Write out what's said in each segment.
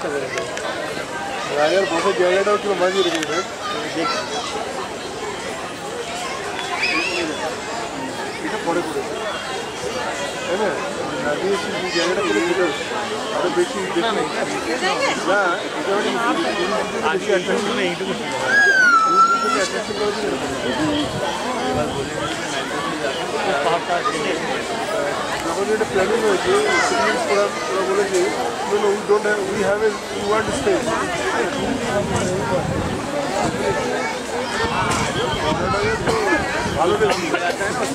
ಚೆನ್ನಾಗಿದೆ ಯಾರ್ಯಾರು ಹೊಸ ಜಾಗೇಟ್ ಹಾಕಿದ್ರು ಬಂದಿರಿ ಇದು ಕೊಡೆ ಕೊಡಿ ನದಿ ಜಾಗೇಟ್ ಹಾಕಿದ್ರು ಅದು ಬಿಟ್ಟು ಇದು attraction জায়গাটা করে দিতে আরো বেশি না না এটা মানে বেশি অ্যাট্রাকশন में এইটুকু অ্যাট্রাকশন করে যখন এটা প্ল্যানিং হয়েছে সিভিলস ওরা ওরা বলেছে we don't have we have a word space ভালো বেশি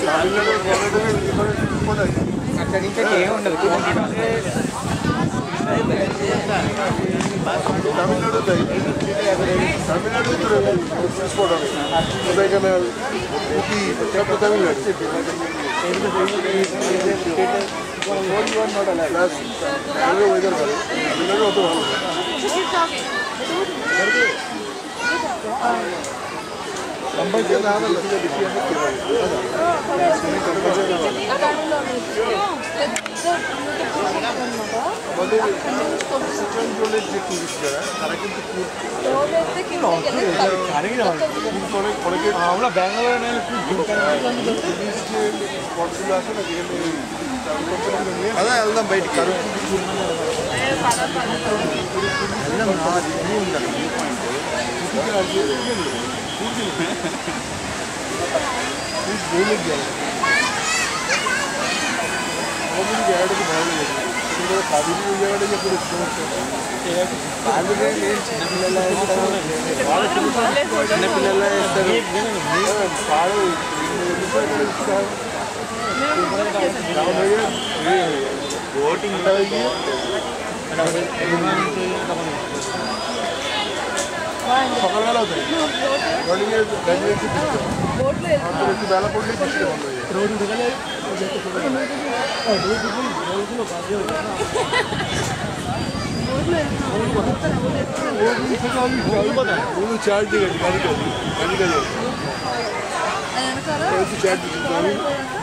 তামিলনাড়ুর কর্ণাটকের ডিফারেন্ট স্পট আছে అక్కడ ఇంకా ఏం ఉండదు তামিলনাড়ু তাই Tamil Nadu That's what I mean. Like an cookie, but that doesn't mean that's it. What you are not allowed. Plus, I don't know whether you know what to do. Just keep talking. Number 10 is the difference. আমাদের পূর্বাঞ্চলের যে tourist যারা তারা কিন্তু অনেক অনেকে আমরা ব্যাঙ্গালোরে নেই টুরিস্ট যে স্পটগুলো আছে না যেখানে কোম্পানিগুলো নিয়ে అదే వెళ్దాం బయటికి কারো কিছু వెళ్దాం నా ఇది ఉండాలి ಚಿನ್ನ ಪಿಲ್ಲೆಲ್ಲ ಇರ್ತಾರೆ ಭಾಳ ಓಟಿಂಗ್ সকালবেলা বেলা পড়লে রোড উঠে গেলে 얼굴로 봐요. 얼굴 사람이 얼마나 오늘 잘 돼가지고 가니까 네, 그렇죠. 가니까. 안 가라. 그래서 잘 돼가지고.